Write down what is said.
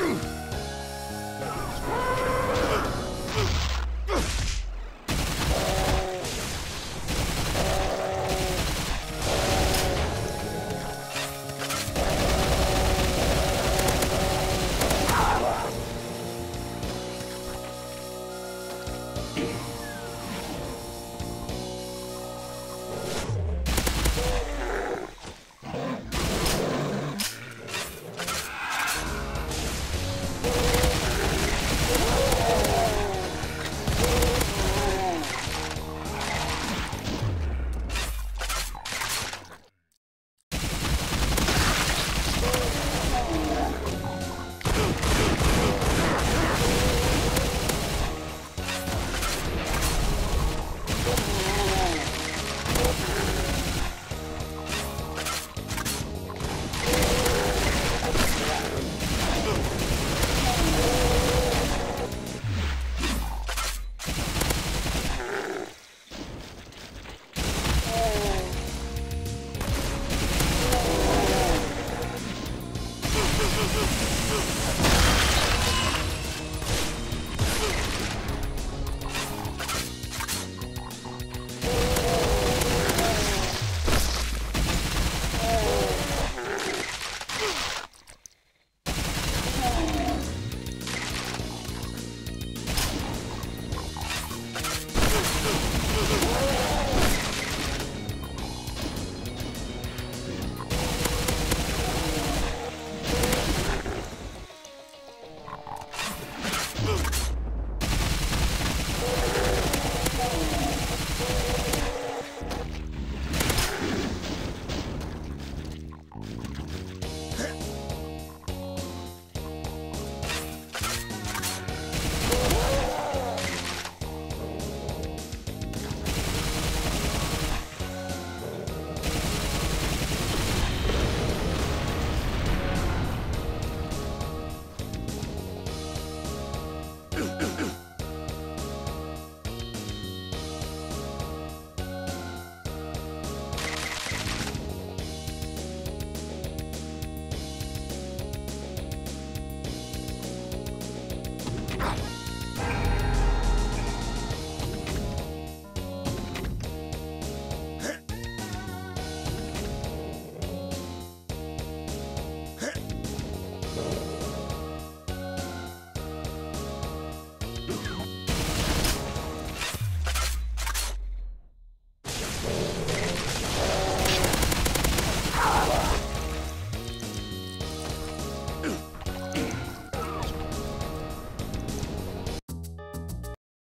Ugh.